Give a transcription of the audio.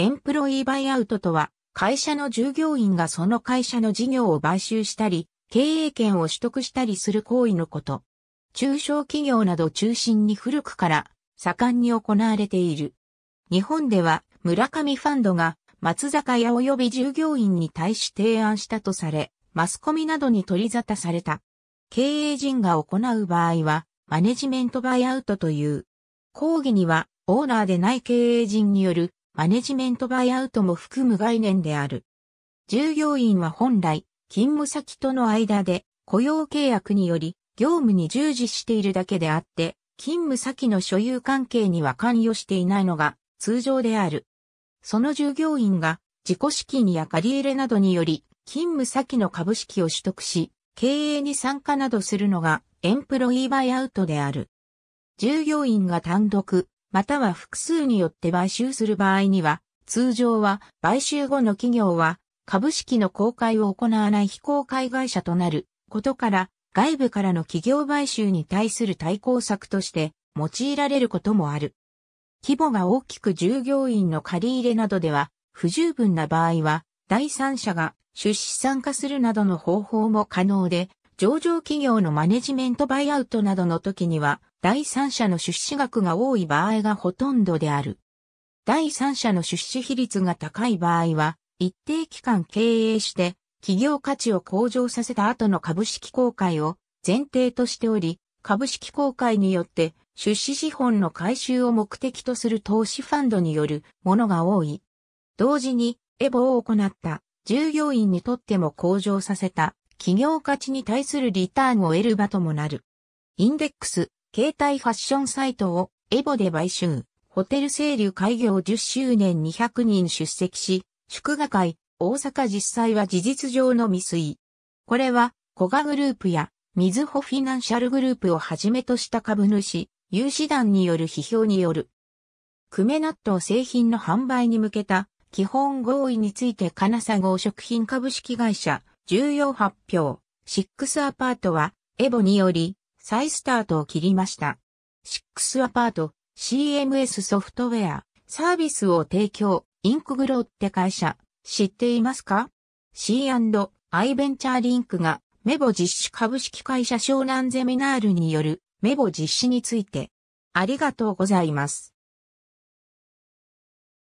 エンプロイーバイアウトとは、会社の従業員がその会社の事業を買収したり、経営権を取得したりする行為のこと。中小企業など中心に古くから盛んに行われている。日本では村上ファンドが松坂屋及び従業員に対し提案したとされ、マスコミなどに取り沙汰された。経営陣が行う場合は、マネジメントバイアウトという。講義には、オーナーでない経営陣によるマネジメントバイアウトも含む概念である。従業員は本来、勤務先との間で雇用契約により業務に従事しているだけであって、勤務先の所有関係には関与していないのが通常である。その従業員が自己資金や借り入れなどにより勤務先の株式を取得し、経営に参加などするのがエンプロイーバイアウトである。従業員が単独、または複数によって買収する場合には、通常は買収後の企業は株式の公開を行わない非公開会社となることから外部からの企業買収に対する対抗策として用いられることもある。規模が大きく従業員の借り入れなどでは不十分な場合は第三者が出資参加するなどの方法も可能で、上場企業のマネジメントバイアウトなどの時には第三者の出資額が多い場合がほとんどである。第三者の出資比率が高い場合は一定期間経営して企業価値を向上させた後の株式公開を前提としており、株式公開によって出資資本の回収を目的とする投資ファンドによるものが多い。同時に、エボを行った従業員にとっても向上させた企業価値に対するリターンを得る場ともなる。インデックス、携帯ファッションサイトをエボで買収、ホテル清流開業10周年200人出席し、祝賀会、大阪実際は事実上の未遂。これは、コガグループや、みずほフィナンシャルグループをはじめとした株主、有志団による批評による。クメ納豆製品の販売に向けた基本合意について金佐合食品株式会社重要発表。シックスアパートは EBO により再スタートを切りました。シックスアパート CMS ソフトウェアサービスを提供インクグローって会社知っていますか ?C&I ベンチャーリンクが MEBO 実施株式会社湘南ゼミナールによる MEBO 実施についてありがとうございます。